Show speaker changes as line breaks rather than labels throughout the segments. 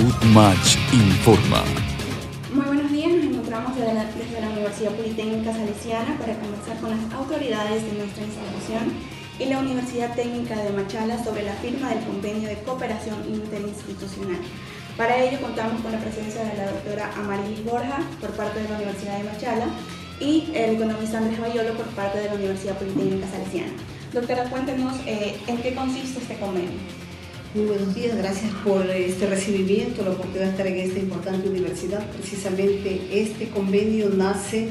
Informa.
Muy buenos días, nos encontramos desde la, desde la Universidad Politécnica Salesiana para conversar con las autoridades de nuestra institución y la Universidad Técnica de Machala sobre la firma del convenio de cooperación interinstitucional. Para ello contamos con la presencia de la doctora Amarilis Borja por parte de la Universidad de Machala y el economista Andrés Bayolo por parte de la Universidad Politécnica Salesiana. Doctora, cuéntenos eh, en qué consiste este convenio.
Muy buenos días, gracias por este recibimiento, la oportunidad de estar en esta importante universidad. Precisamente este convenio nace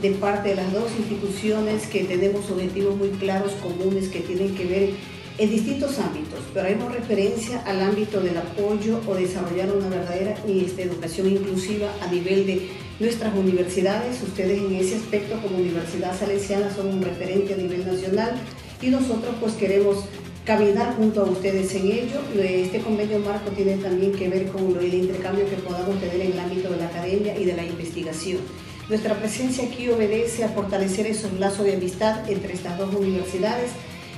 de parte de las dos instituciones que tenemos objetivos muy claros, comunes, que tienen que ver en distintos ámbitos, pero haremos referencia al ámbito del apoyo o desarrollar una verdadera educación inclusiva a nivel de nuestras universidades. Ustedes en ese aspecto como Universidad Salesiana son un referente a nivel nacional y nosotros pues queremos caminar junto a ustedes en ello. Este convenio marco tiene también que ver con el intercambio que podamos tener en el ámbito de la academia y de la investigación. Nuestra presencia aquí obedece a fortalecer esos lazos de amistad entre estas dos universidades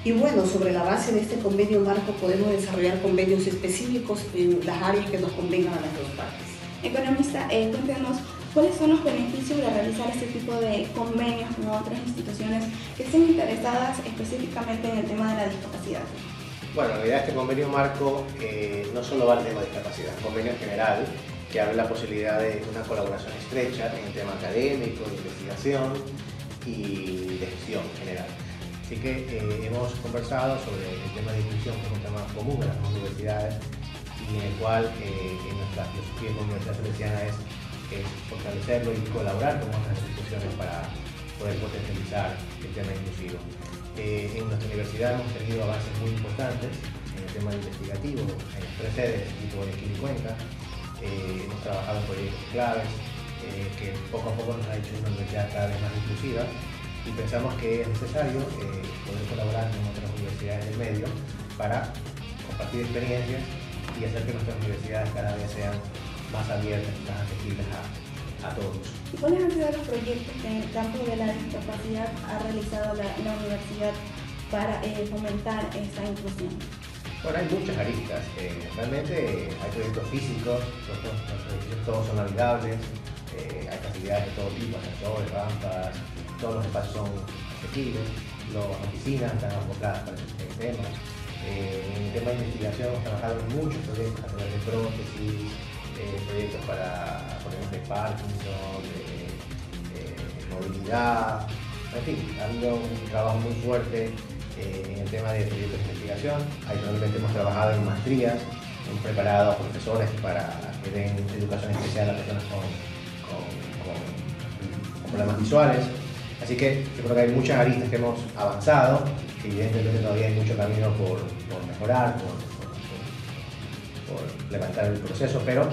y bueno, sobre la base de este convenio marco podemos desarrollar convenios específicos en las áreas que nos convengan a las dos partes.
Economista, eh, cuéntenos cuáles son los beneficios de realizar este tipo de convenios con otras instituciones que estén interesadas específicamente en el tema de la discapacidad.
Bueno, en realidad este convenio marco eh, no solo va al tema de discapacidad, es un convenio general que abre la posibilidad de una colaboración estrecha en el tema académico, de investigación y de gestión general. Así que eh, hemos conversado sobre el tema de inclusión como un tema común en las universidades y en el cual eh, en nuestra filosofía como Universidad es, es, fortalecerlo y colaborar con otras instituciones para poder potencializar el tema inclusivo. Eh, en nuestra universidad hemos tenido avances muy importantes en el tema investigativo, en tres sedes, tipo de Cuenca, eh, hemos trabajado en proyectos claves eh, que poco a poco nos ha hecho una universidad cada vez más inclusiva y pensamos que es necesario eh, poder colaborar con otras universidades del medio para compartir experiencias y hacer que nuestras universidades cada vez sean más abiertas y más accesibles a, todos.
¿Y cuáles han sido los proyectos que en el campo de la discapacidad ha realizado la, la universidad para fomentar esta inclusión?
Bueno, hay muchas aristas. Eh, realmente hay proyectos físicos, edificios todos son navegables, eh, hay facilidades de todo tipo, ascensores, rampas, todos los espacios son accesibles, las oficinas están enfocadas para ese tema. Eh, en el tema de investigación hemos trabajado en muchos proyectos a través de prótesis, proyectos para problemas de Parkinson, de movilidad, en fin, ha habido un trabajo muy fuerte eh, en el tema de proyectos de investigación. Actualmente hemos trabajado en maestrías, hemos preparado a profesores para que den educación especial a personas con, problemas visuales. Así que yo creo que hay muchas aristas que hemos avanzado, evidentemente todavía hay mucho camino por, mejorar, por, levantar el proceso, pero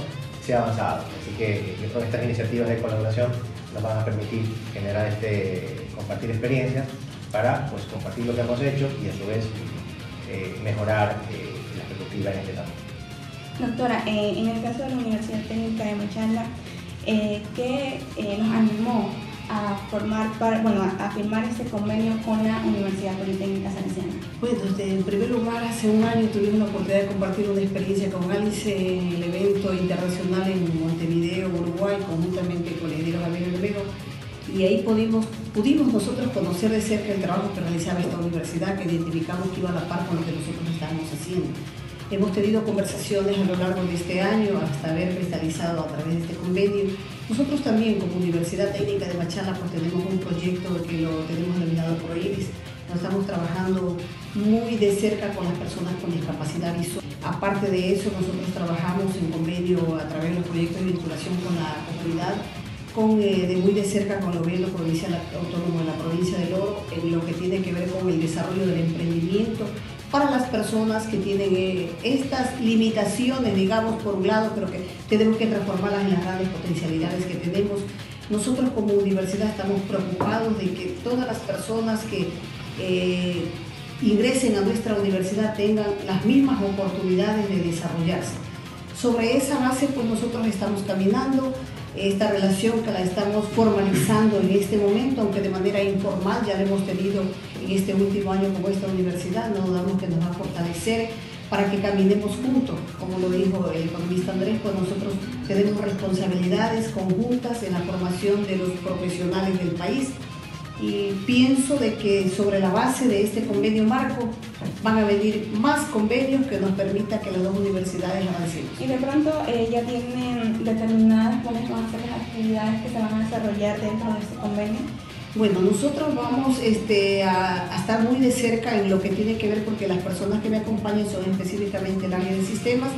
se ha avanzado. Así que yo creo que estas iniciativas de colaboración nos van a permitir generar este, compartir experiencias para pues, compartir lo que hemos hecho y a su vez eh, mejorar eh, la perspectiva en este campo.
Doctora, eh, en el caso de la Universidad Técnica de Machala, ¿qué nos animó a formar bueno, a firmar este convenio con la Universidad Politécnica Salesiana?
Bueno, este, en primer lugar, hace un año tuvimos la oportunidad de compartir una experiencia con Alice en el evento internacional en Montevideo, Uruguay, conjuntamente con el ingeniero Javier Olmedo y ahí pudimos, pudimos nosotros conocer de cerca el trabajo que realizaba esta universidad, que identificamos que iba a la par con lo que nosotros estábamos haciendo. Hemos tenido conversaciones a lo largo de este año hasta haber cristalizado a través de este convenio. Nosotros también como Universidad Técnica de Machala pues tenemos un proyecto que lo tenemos denominado ProIris. Nos estamos trabajando muy de cerca con las personas con discapacidad visual. Aparte de eso, nosotros trabajamos en convenio a través de los proyectos de vinculación con la comunidad con, eh, de muy de cerca con el gobierno provincial autónomo de la provincia del Oro en lo que tiene que ver con el desarrollo del emprendimiento para las personas que tienen eh, estas limitaciones, digamos, por un lado, pero que tenemos que transformarlas en las grandes potencialidades que tenemos. Nosotros como universidad estamos preocupados de que todas las personas que eh, ingresen a nuestra universidad tengan las mismas oportunidades de desarrollarse. Sobre esa base, pues nosotros estamos caminando, esta relación que la estamos formalizando en este momento, aunque de manera informal ya la hemos tenido en este último año con esta universidad, no dudamos que nos va a fortalecer para que caminemos juntos. Como lo dijo el economista Andrés, pues nosotros tenemos responsabilidades conjuntas en la formación de los profesionales del país y pienso de que sobre la base de este convenio marco van a venir más convenios que nos permita que las dos universidades avancemos.
Y de pronto eh, ya tienen determinadas cuáles van a ser las actividades que se van a desarrollar dentro de este convenio.
Bueno, nosotros vamos este, a, estar muy de cerca en lo que tiene que ver, porque las personas que me acompañan son específicamente el área de sistemas,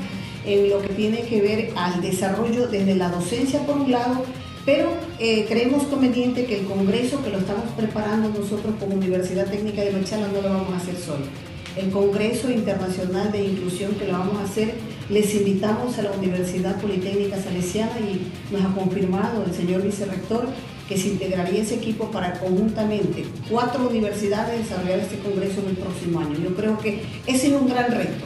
en lo que tiene que ver al desarrollo desde la docencia por un lado, pero eh, creemos conveniente que el Congreso que lo estamos preparando nosotros como Universidad Técnica de Machala no lo vamos a hacer solo. El Congreso Internacional de Inclusión que lo vamos a hacer, les invitamos a la Universidad Politécnica Salesiana y nos ha confirmado el señor vicerrector que se integraría ese equipo para conjuntamente cuatro universidades desarrollar este congreso en el próximo año. Yo creo que ese es un gran reto.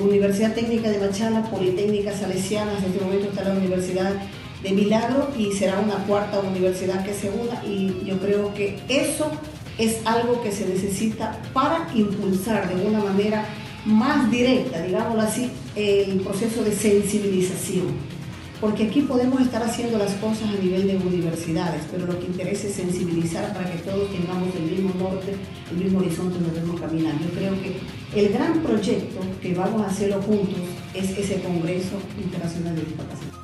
Universidad Técnica de Machala, Politécnica Salesiana, en este momento está la Universidad de Milagro y será una cuarta universidad que se una y yo creo que eso es algo que se necesita para impulsar de una manera más directa, digámoslo así, el proceso de sensibilización porque aquí podemos estar haciendo las cosas a nivel de universidades, pero lo que interesa es sensibilizar para que todos tengamos el mismo norte, el mismo horizonte donde debemos caminar. Yo creo que el gran proyecto que vamos a hacerlo juntos es ese Congreso Internacional de Discapacidad.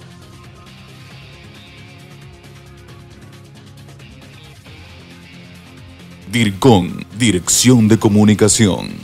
DIRCON, Dirección de Comunicación.